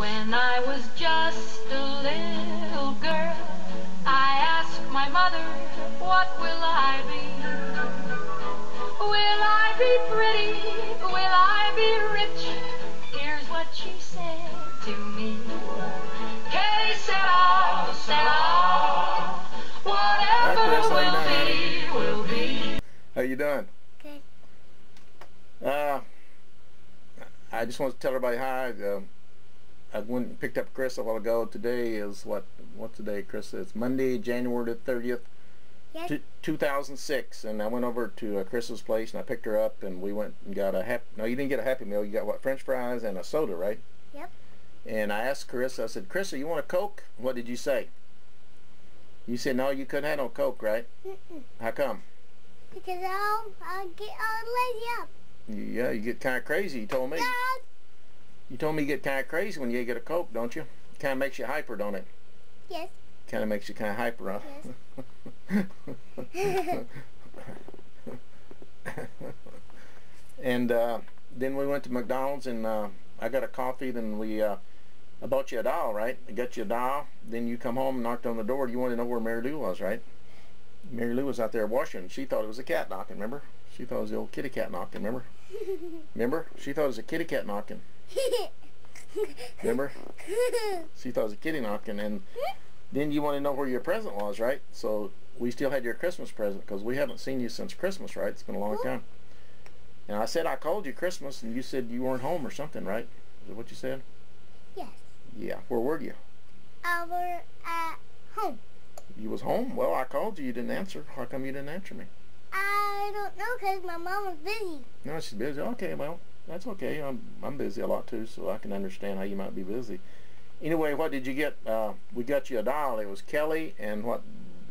When I was just a little girl, I asked my mother, what will I be? Will I be pretty? Will I be rich? Here's what she said to me. Que sera, sera. Whatever Chris, how you will be, will be. How you doing? Good. Uh, I just want to tell everybody hi. Uh, I went and picked up Chris a while ago. Today is what? What's today, Chris? It's Monday, January the thirtieth, Yes. 2006, and I went over to uh, Chris's place and I picked her up, and we went and got a happy. No, you didn't get a Happy Meal. You got what? French fries and a soda, right? Yep. And I asked Chris. I said, Chris, you want a Coke? What did you say? You said no. You couldn't have no Coke, right? Mm-mm. How come? Because I'll, I'll get all lazy up. Yeah, you get kind of crazy. You told me. You told me you get kind of crazy when you get a Coke, don't you? Kind of makes you hyper, don't it? Yes. Kind of makes you kind of hyper, huh? Yes. and uh, then we went to McDonald's and uh, I got a coffee. Then we, uh, I bought you a doll, right? I got you a doll. Then you come home and knocked on the door. You wanted to know where Mary Lou was, right? Mary Lou was out there washing. She thought it was a cat knocking, remember? She thought it was the old kitty cat knocking, remember? Remember? She thought it was a kitty cat knocking. Remember? She thought it was a kitty knocking. And then you want to know where your present was, right? So we still had your Christmas present because we haven't seen you since Christmas, right? It's been a long time. And I said I called you Christmas and you said you weren't home or something, right? Is that what you said? yes. Yeah. Where were you? Over at home. You was home? Well, I called you. You didn't answer. How come you didn't answer me? I don't know because my mom was busy. No, she's busy. Okay, well, that's okay. I'm I'm busy a lot too, so I can understand how you might be busy. Anyway, what did you get? Uh, we got you a doll. It was Kelly and what?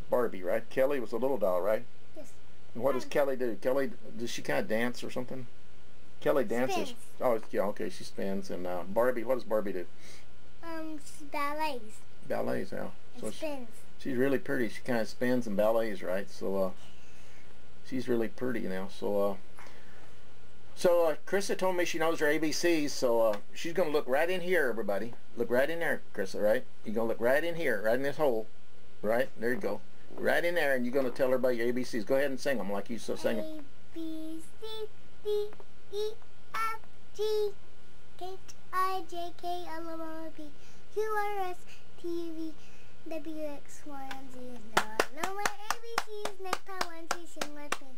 Barbie, right? Kelly was a little doll, right? Yes. And what does Um, Kelly do? Kelly, does she kind of dance or something? Kelly dances. Spins. Oh, yeah, okay, she spins. And uh, Barbie, what does Barbie do? Um, s- ballets. Ballets, yeah. And So she, spins. she's really pretty. She kind of spins and ballets, right? So, uh, she's really pretty now. So, uh, so uh, Karissa told me she knows her ABCs, so uh, she's going to look right in here, everybody. Look right in there, Karissa, right? You're going to look right in here, right in this hole, right? There you go. Right in there, and you're going to tell her about your ABCs. Go ahead and sing them like you so sing 'em. A, B, C, D, E, F, G, H, I, J, K, L, M, N, P, Q, R, S, T, V, W, X, Y, and Z. Know my ABCs. Next time, sing with me.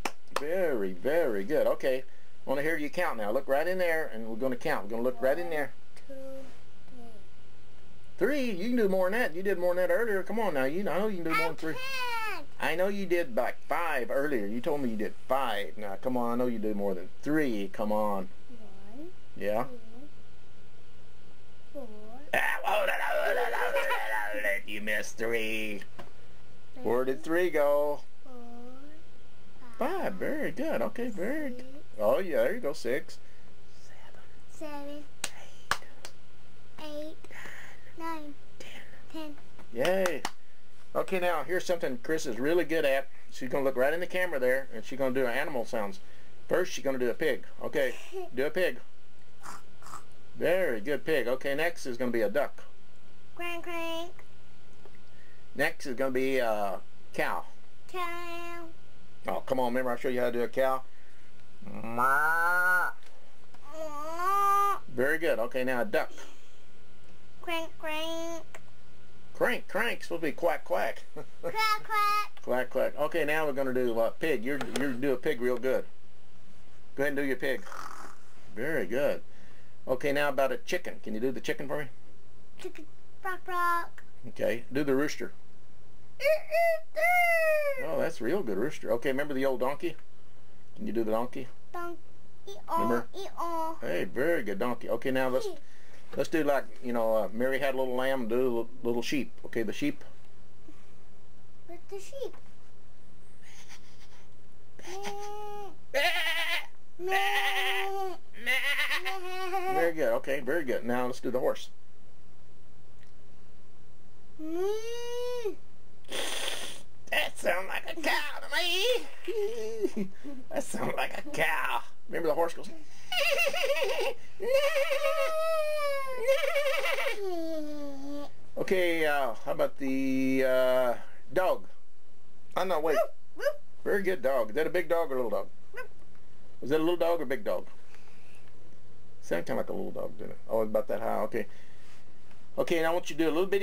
Very, very good. Okay, I want to hear you count now. Look right in there, and we're going to count. We're going to look right in there. Two, Three, you can do more than that. You did more than that earlier. Come on now. You know, I know you can do more I than three. can. I know you did like five earlier. You told me you did five. Now, come on. I know you did more than three. Come on. One, Yeah? two, four, You missed three. Where did three go? four, Five. Very good. Okay, very good. Oh, yeah, there you go. Six. seven, eight, nine, ten. Yay. Okay, now here's something Chris is really good at. She's going to look right in the camera there, and she's going to do animal sounds. First, she's going to do a pig. Okay, do a pig. Very good pig. Okay, next is going to be a duck. Crank, crank, Next is going to be a cow. cow. Oh, come on, remember I showed you how to do a cow? Ma. Very good. Okay, now a duck. Crank, crank, Crank, crank. Supposed to be quack, quack. crack, crack. quack, quack. Okay, now we're going to do uh, pig. You're, you're do a pig real good. Go ahead and do your pig. Very good. Okay, now about a chicken. Can you do the chicken for me? Chicken, rock, rock. Okay, do the rooster. Oh, that's real good rooster. Okay, remember the old donkey? Can you do the donkey? Donkey. Remember? eat all. Hey, very good donkey. Okay, now let's let's do like you know, uh, Mary had a little lamb. Do a little, sheep. Okay, the sheep. With the sheep. Very good. Okay, very good. Now let's do the horse. That sounds like a cow to me. that sounds like a cow. Remember the horse goes. Okay, uh, how about the uh, dog? Oh, no, wait. Very good dog. Is that a big dog or a little dog? Was that a little dog or a big dog? Sounded kind of like a little dog, didn't it? Oh, about that high. Okay. Okay, now I want you to do a little bit.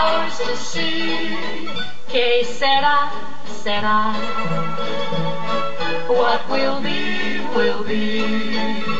to see. Que sera, sera. What will be, will be.